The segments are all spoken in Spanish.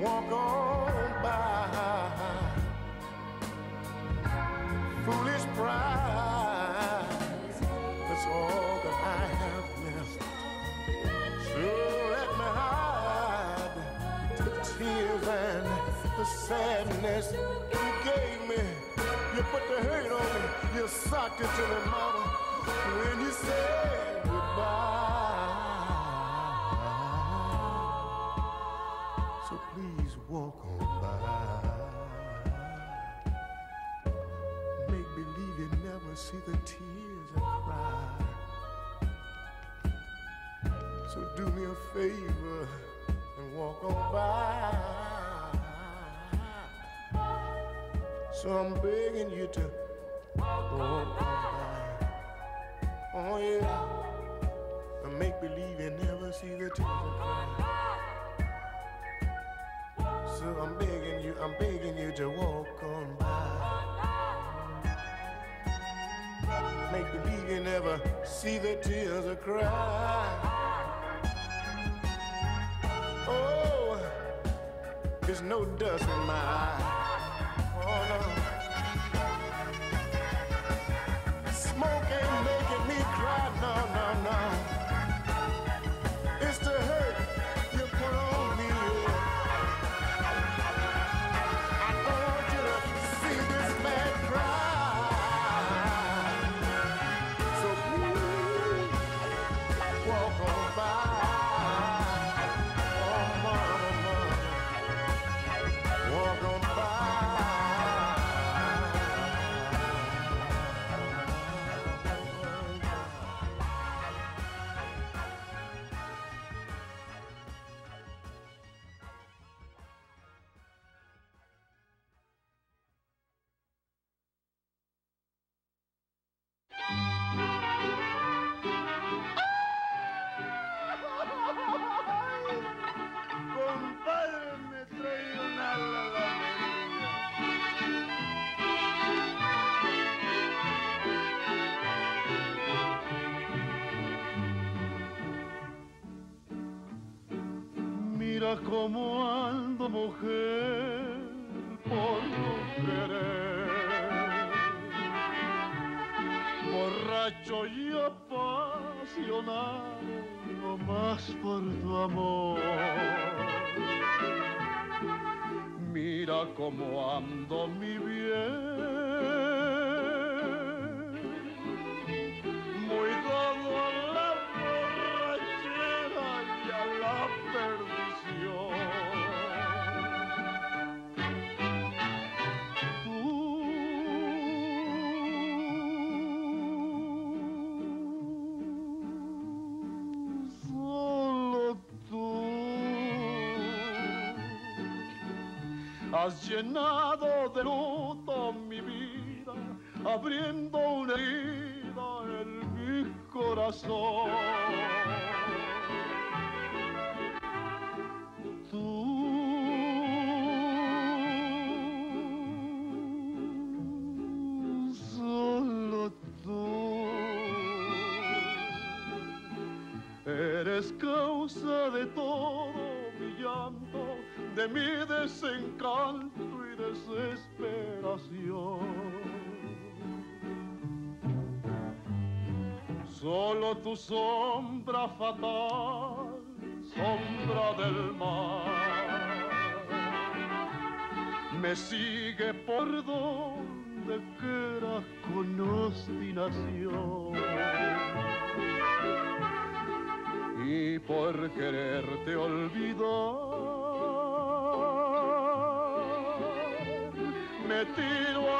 walk on by. Foolish pride, that's all that I have left. So let me hide the tears and the sadness you gave me. You put the hurt on me, you socked it to me, mama, see the tears I cry. So do me a favor and walk on by. So I'm begging you to walk on by. Oh yeah. And make believe you never see the tears I cry. So I'm begging you, I'm begging you to walk on by. Make believe you never see the tears I cry. Oh, there's no dust in my eye. Oh no. Cómo ando mujer por tu querer borracho y apasionado, más por tu amor. Mira cómo ando mi bien, perdición. Tú, has llenado de luto mi vida, abriendo una herida en mi corazón. Solo tu sombra fatal, sombra del mar, me sigue por donde quiera con obstinación. Y por quererte olvidar, me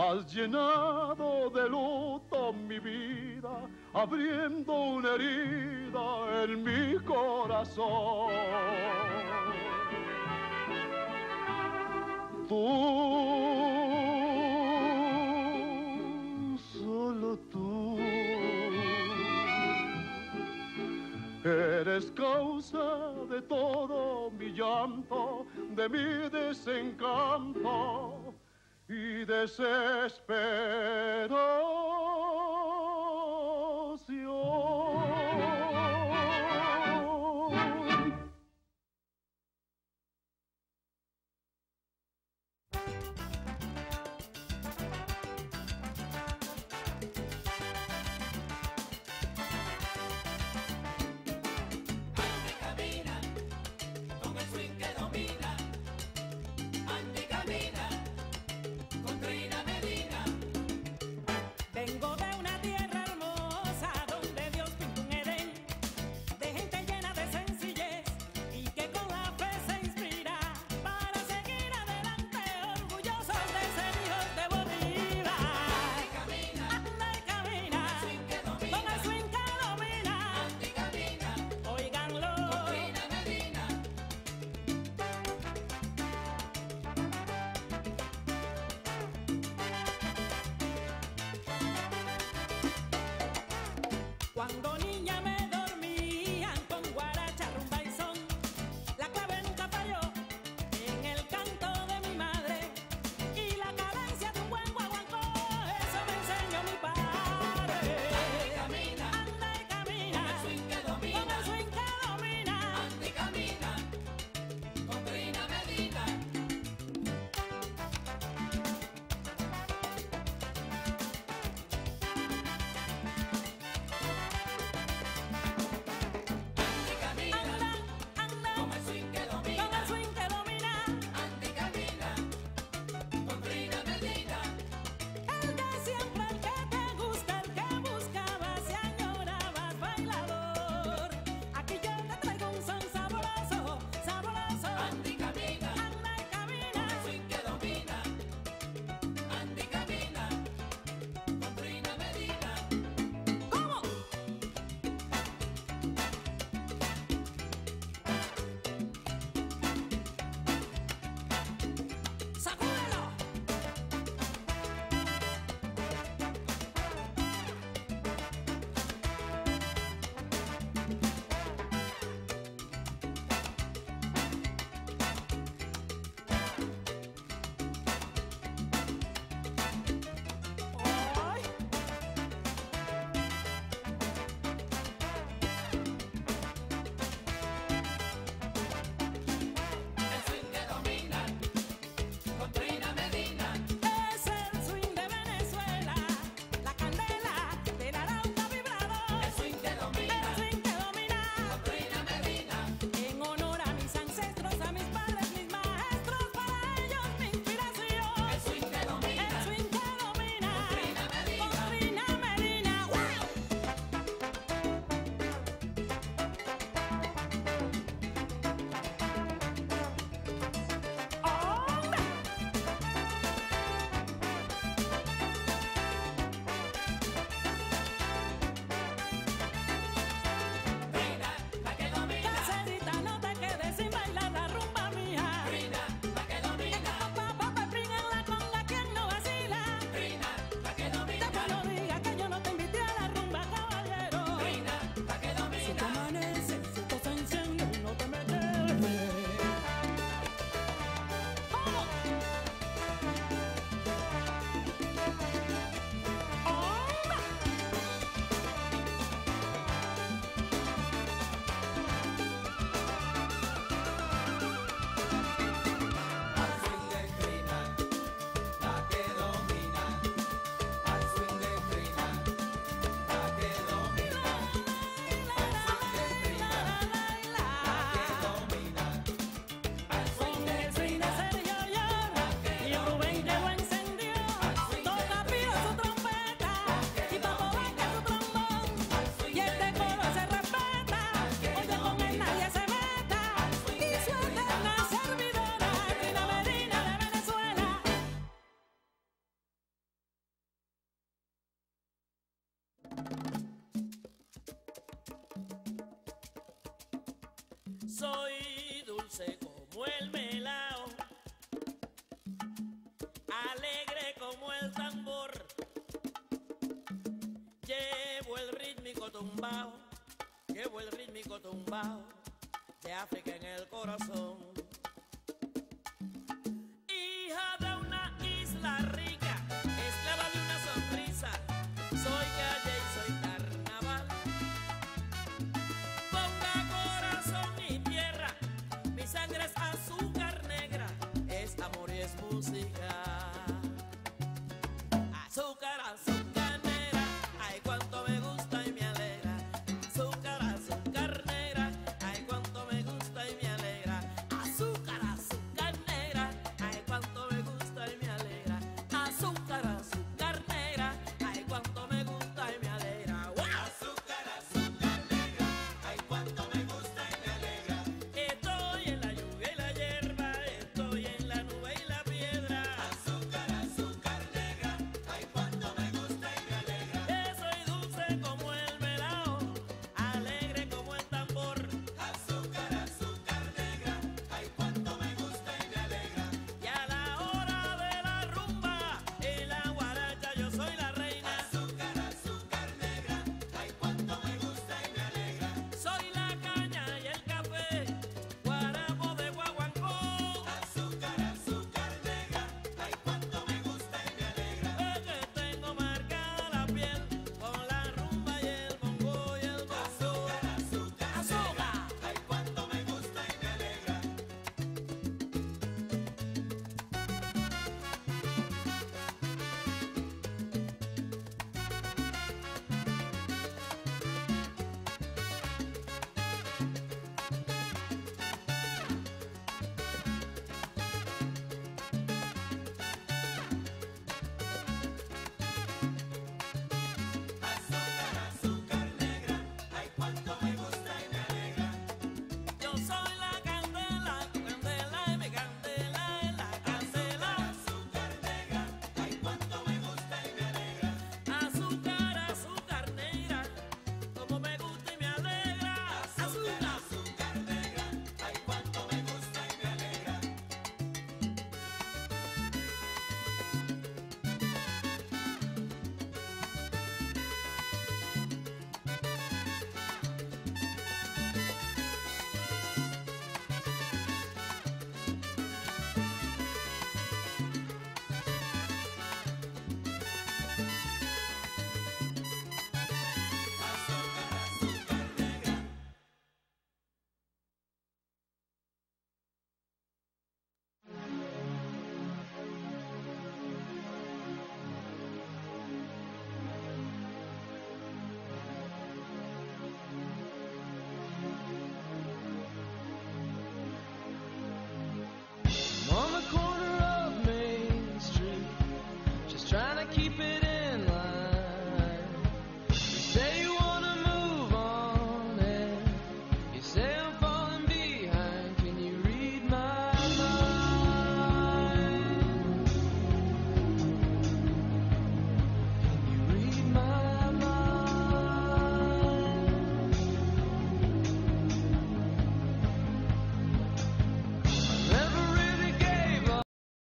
Has llenado de luto mi vida, abriendo una herida en mi corazón. Tú, solo tú, eres causa de todo mi llanto, de mi desencanto y desespero. Soy dulce como el melao, alegre como el tambor. Llevo el rítmico tumbao, llevo el rítmico tumbao de África en el corazón.